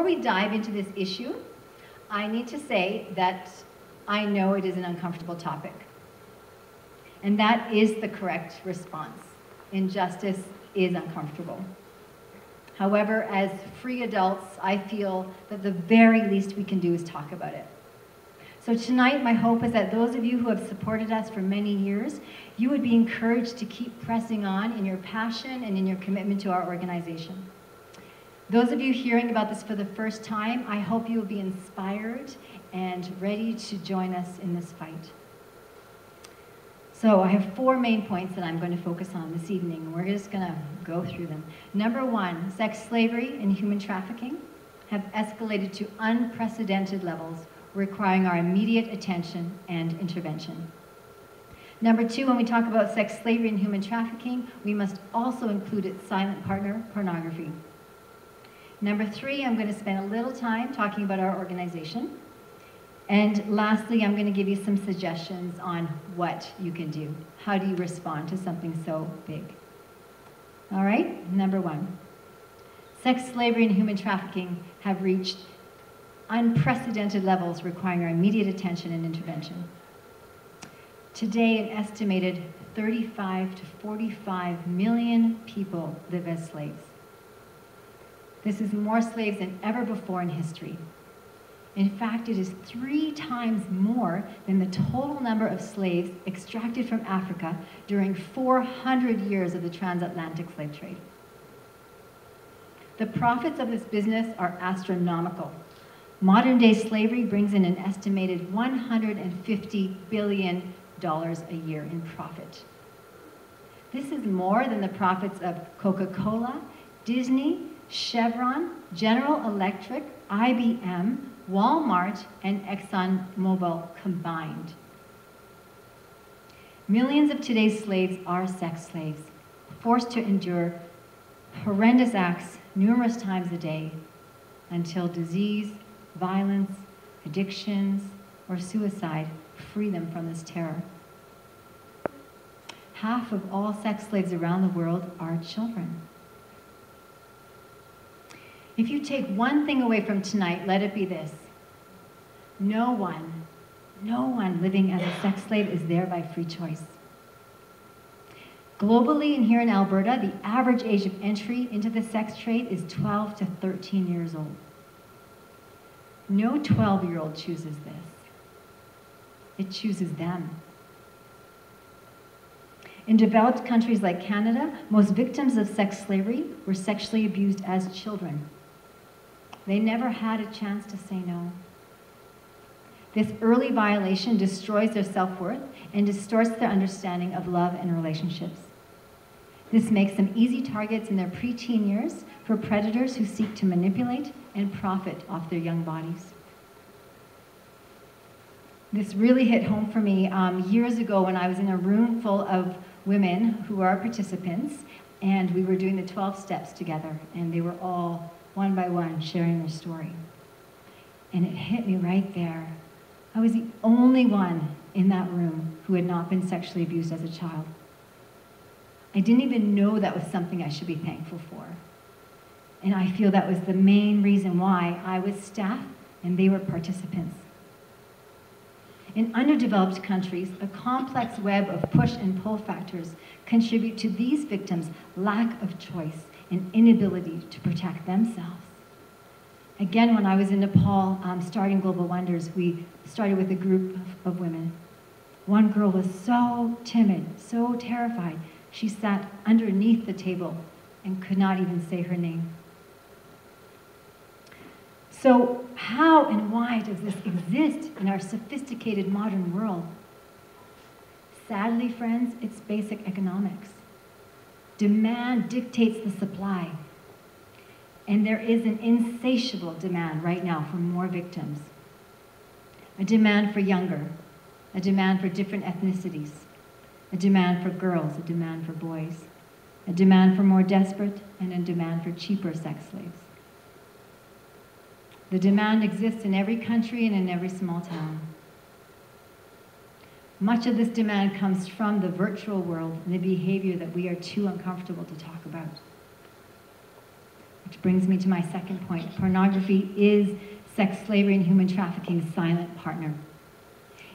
before we dive into this issue, I need to say that I know it is an uncomfortable topic. And that is the correct response. Injustice is uncomfortable. However, as free adults, I feel that the very least we can do is talk about it. So tonight, my hope is that those of you who have supported us for many years, you would be encouraged to keep pressing on in your passion and in your commitment to our organization. Those of you hearing about this for the first time, I hope you will be inspired and ready to join us in this fight. So I have four main points that I'm going to focus on this evening, and we're just going to go through them. Number one, sex slavery and human trafficking have escalated to unprecedented levels, requiring our immediate attention and intervention. Number two, when we talk about sex slavery and human trafficking, we must also include its silent partner, pornography. Number three, I'm going to spend a little time talking about our organization. And lastly, I'm going to give you some suggestions on what you can do. How do you respond to something so big? All right, number one. Sex slavery and human trafficking have reached unprecedented levels requiring our immediate attention and intervention. Today, an estimated 35 to 45 million people live as slaves. This is more slaves than ever before in history. In fact, it is three times more than the total number of slaves extracted from Africa during 400 years of the transatlantic slave trade. The profits of this business are astronomical. Modern day slavery brings in an estimated $150 billion a year in profit. This is more than the profits of Coca Cola, Disney, Chevron, General Electric, IBM, Walmart, and ExxonMobil combined. Millions of today's slaves are sex slaves, forced to endure horrendous acts numerous times a day until disease, violence, addictions, or suicide free them from this terror. Half of all sex slaves around the world are children. If you take one thing away from tonight, let it be this. No one, no one living as a sex slave is there by free choice. Globally and here in Alberta, the average age of entry into the sex trade is 12 to 13 years old. No 12 year old chooses this, it chooses them. In developed countries like Canada, most victims of sex slavery were sexually abused as children. They never had a chance to say no. This early violation destroys their self worth and distorts their understanding of love and relationships. This makes them easy targets in their preteen years for predators who seek to manipulate and profit off their young bodies. This really hit home for me um, years ago when I was in a room full of women who are participants, and we were doing the 12 steps together, and they were all one by one, sharing their story. And it hit me right there. I was the only one in that room who had not been sexually abused as a child. I didn't even know that was something I should be thankful for. And I feel that was the main reason why I was staff and they were participants. In underdeveloped countries, a complex web of push and pull factors contribute to these victims' lack of choice and inability to protect themselves. Again, when I was in Nepal um, starting Global Wonders, we started with a group of, of women. One girl was so timid, so terrified, she sat underneath the table and could not even say her name. So, how and why does this exist in our sophisticated modern world? Sadly, friends, it's basic economics. Demand dictates the supply. And there is an insatiable demand right now for more victims. A demand for younger, a demand for different ethnicities, a demand for girls, a demand for boys, a demand for more desperate, and a demand for cheaper sex slaves. The demand exists in every country and in every small town. Much of this demand comes from the virtual world and the behavior that we are too uncomfortable to talk about. which brings me to my second point. Pornography is sex slavery and human trafficking's silent partner.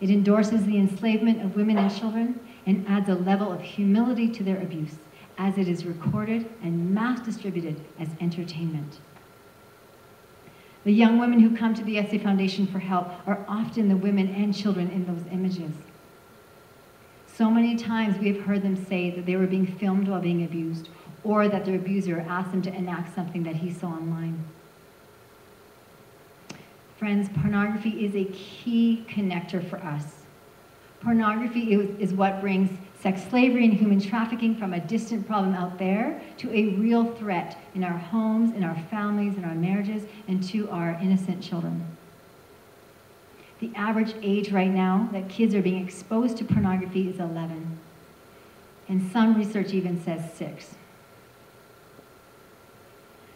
It endorses the enslavement of women and children and adds a level of humility to their abuse as it is recorded and mass distributed as entertainment. The young women who come to the SA Foundation for help are often the women and children in those images. So many times we have heard them say that they were being filmed while being abused, or that their abuser asked them to enact something that he saw online. Friends, pornography is a key connector for us. Pornography is, what brings sex slavery and human trafficking from a distant problem out there to a real threat in our homes, in our families, in our marriages, and to our innocent children. The average age right now that kids are being exposed to pornography is 11. And some research even says six.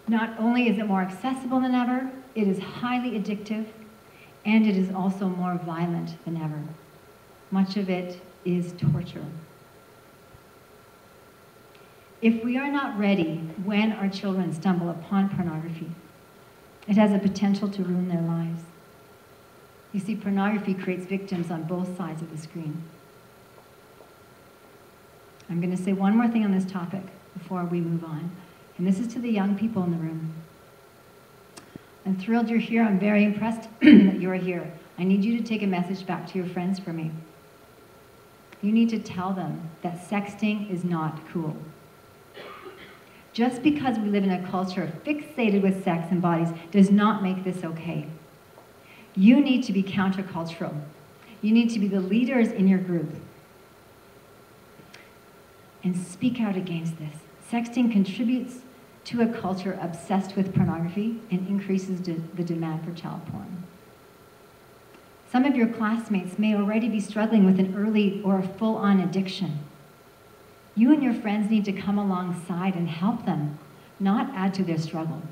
Not only is it more accessible than ever, it is highly addictive, and it is also more violent than ever. Much of it is torture. If we are not ready when our children stumble upon pornography, it has a potential to ruin their lives. You see, pornography creates victims on both sides of the screen. I'm going to say one more thing on this topic before we move on. And this is to the young people in the room. I'm thrilled you're here. I'm very impressed that you're here. I need you to take a message back to your friends for me. You need to tell them that sexting is not cool. Just because we live in a culture fixated with sex and bodies does not make this okay. You need to be countercultural. You need to be the leaders in your group and speak out against this. Sexting contributes to a culture obsessed with pornography and increases de the demand for child porn. Some of your classmates may already be struggling with an early or a full-on addiction. You and your friends need to come alongside and help them, not add to their struggle.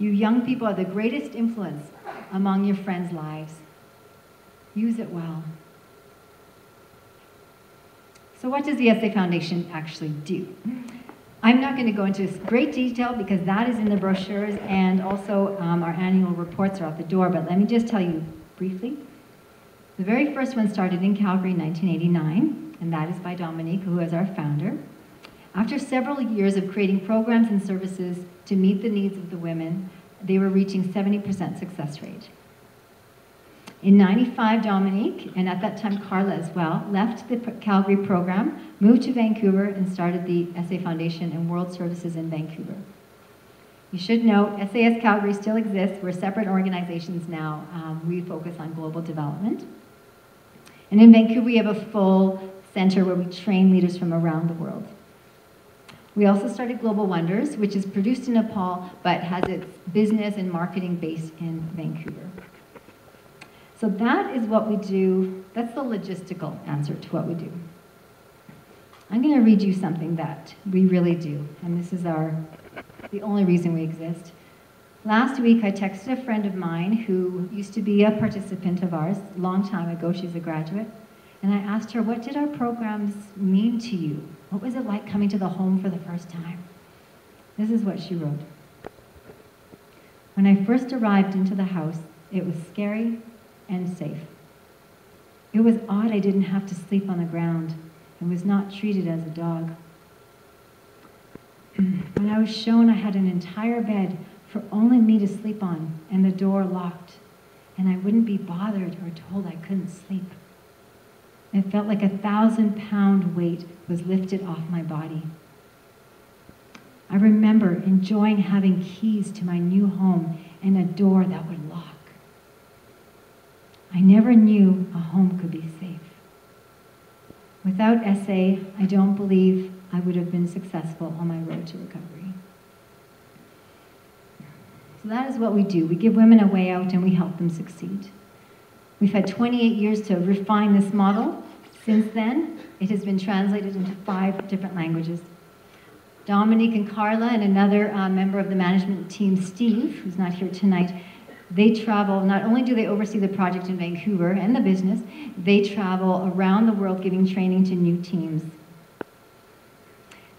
You young people are the greatest influence among your friends' lives. Use it well. So what does the SA Foundation actually do? I'm not going to go into great detail because that is in the brochures and also um, our annual reports are out the door, but let me just tell you briefly. The very first one started in Calgary in 1989, and that is by Dominique, who is our founder. After several years of creating programs and services to meet the needs of the women, they were reaching 70% success rate. In 95, Dominique, and at that time Carla as well, left the Calgary program, moved to Vancouver, and started the SA Foundation and World Services in Vancouver. You should note, SAS Calgary still exists. We're separate organizations now. Um, we focus on global development. And in Vancouver, we have a full center where we train leaders from around the world. We also started Global Wonders, which is produced in Nepal, but has its business and marketing base in Vancouver. So that is what we do. That's the logistical answer to what we do. I'm going to read you something that we really do, and this is our the only reason we exist. Last week, I texted a friend of mine who used to be a participant of ours a long time ago. She's a graduate. And I asked her, what did our programs mean to you? What was it like coming to the home for the first time? This is what she wrote. When I first arrived into the house, it was scary and safe. It was odd I didn't have to sleep on the ground and was not treated as a dog. when I was shown I had an entire bed for only me to sleep on and the door locked, and I wouldn't be bothered or told I couldn't sleep. It felt like a thousand pound weight was lifted off my body. I remember enjoying having keys to my new home and a door that would lock. I never knew a home could be safe. Without SA, I don't believe I would have been successful on my road to recovery. So that is what we do. We give women a way out and we help them succeed. We've had 28 years to refine this model. Since then, it has been translated into five different languages. Dominique and Carla and another uh, member of the management team, Steve, who's not here tonight, they travel, not only do they oversee the project in Vancouver and the business, they travel around the world giving training to new teams.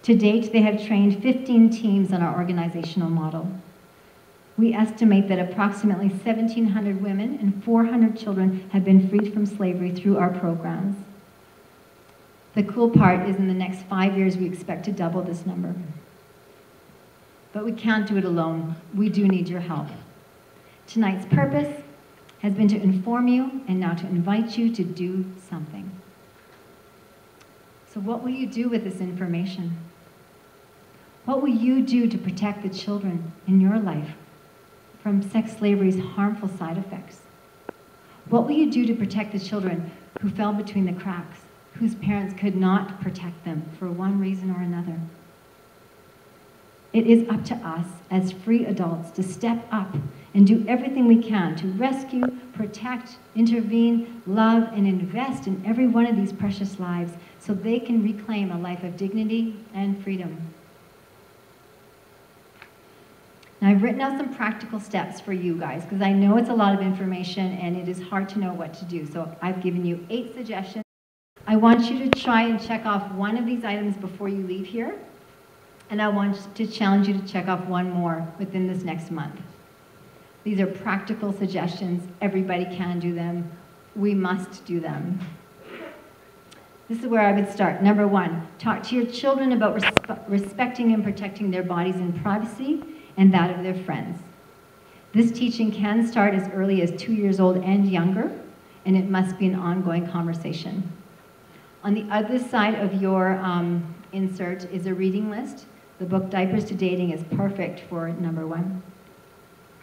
To date, they have trained 15 teams on our organizational model. We estimate that approximately 1,700 women and 400 children have been freed from slavery through our programs. The cool part is in the next five years, we expect to double this number. But we can't do it alone. We do need your help. Tonight's purpose has been to inform you and now to invite you to do something. So, what will you do with this information? What will you do to protect the children in your life from sex slavery's harmful side effects? What will you do to protect the children who fell between the cracks, whose parents could not protect them for one reason or another? It is up to us as free adults to step up and do everything we can to rescue, protect, intervene, love, and invest in every one of these precious lives so they can reclaim a life of dignity and freedom. Now, I've written out some practical steps for you guys because I know it's a lot of information and it is hard to know what to do. So I've given you eight suggestions. I want you to try and check off one of these items before you leave here. And I want to challenge you to check off one more within this next month. These are practical suggestions. Everybody can do them. We must do them. This is where I would start. Number one, talk to your children about respe respecting and protecting their bodies in privacy and that of their friends. This teaching can start as early as two years old and younger, and it must be an ongoing conversation. On the other side of your um, insert is a reading list. The book Diapers to Dating is perfect for number one.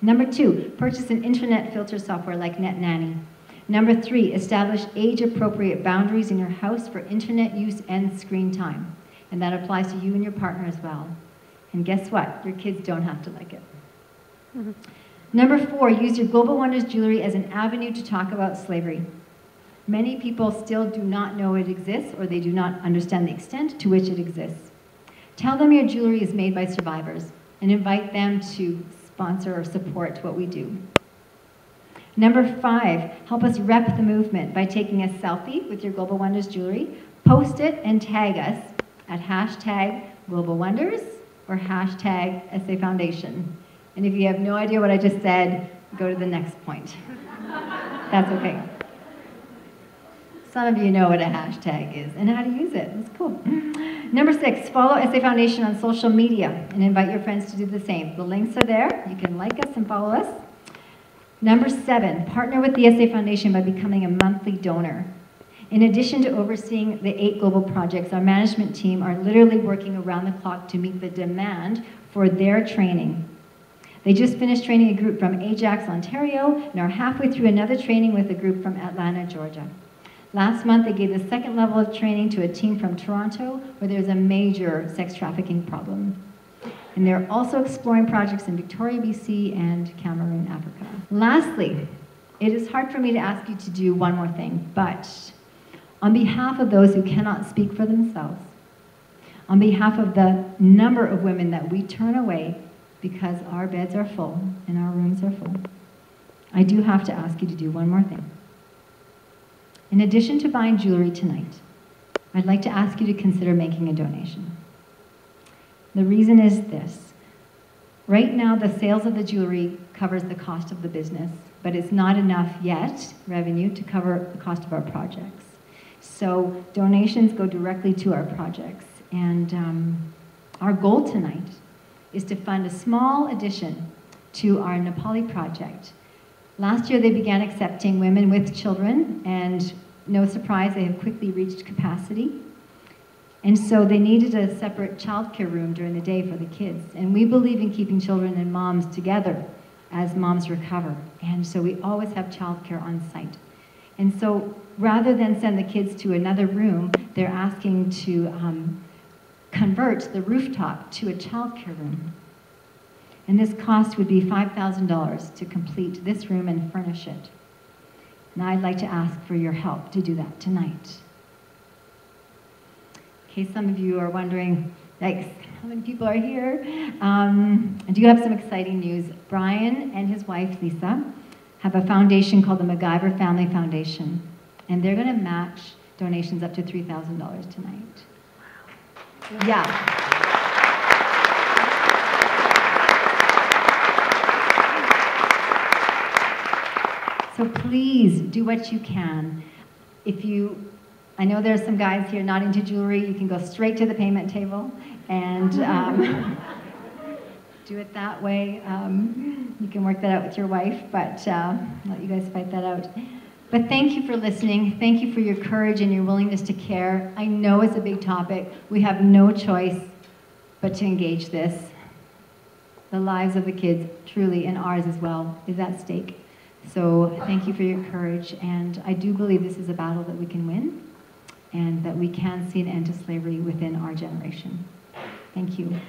Number two, purchase an internet filter software like NetNanny. Number three, establish age-appropriate boundaries in your house for internet use and screen time. And that applies to you and your partner as well. And guess what? Your kids don't have to like it. Mm -hmm. Number four, use your Global Wonders jewelry as an avenue to talk about slavery. Many people still do not know it exists or they do not understand the extent to which it exists. Tell them your jewelry is made by survivors and invite them to sponsor or support what we do. Number five, help us rep the movement by taking a selfie with your Global Wonders jewelry, post it and tag us at hashtag Global Wonders or hashtag SA Foundation. And if you have no idea what I just said, go to the next point. That's okay. Some of you know what a hashtag is and how to use it. It's cool. Number six, follow SA Foundation on social media and invite your friends to do the same. The links are there. You can like us and follow us. Number seven, partner with the SA Foundation by becoming a monthly donor. In addition to overseeing the eight global projects, our management team are literally working around the clock to meet the demand for their training. They just finished training a group from Ajax, Ontario, and are halfway through another training with a group from Atlanta, Georgia. Last month, they gave the second level of training to a team from Toronto where there's a major sex trafficking problem. And they're also exploring projects in Victoria, BC, and Cameroon, Africa. Lastly, it is hard for me to ask you to do one more thing, but on behalf of those who cannot speak for themselves, on behalf of the number of women that we turn away because our beds are full and our rooms are full, I do have to ask you to do one more thing. In addition to buying jewelry tonight, I'd like to ask you to consider making a donation. The reason is this. Right now, the sales of the jewelry covers the cost of the business, but it's not enough yet, revenue, to cover the cost of our projects. So donations go directly to our projects. And um, our goal tonight is to fund a small addition to our Nepali project. Last year they began accepting women with children and no surprise, they have quickly reached capacity. And so they needed a separate childcare room during the day for the kids. And we believe in keeping children and moms together as moms recover. And so we always have childcare on site. And so rather than send the kids to another room, they're asking to um, convert the rooftop to a childcare room. And this cost would be $5,000 to complete this room and furnish it. And I'd like to ask for your help to do that tonight. In case some of you are wondering, like, how many people are here? Um, I do have some exciting news. Brian and his wife, Lisa, have a foundation called the MacGyver Family Foundation. And they're going to match donations up to $3,000 tonight. Wow. Yeah. So please do what you can. If you, I know there's some guys here not into jewelry, you can go straight to the payment table and um, do it that way. Um, you can work that out with your wife, but uh, let you guys fight that out. But thank you for listening. Thank you for your courage and your willingness to care. I know it's a big topic. We have no choice but to engage this. The lives of the kids, truly, and ours as well, is at stake. So thank you for your courage, and I do believe this is a battle that we can win, and that we can see an end to slavery within our generation. Thank you.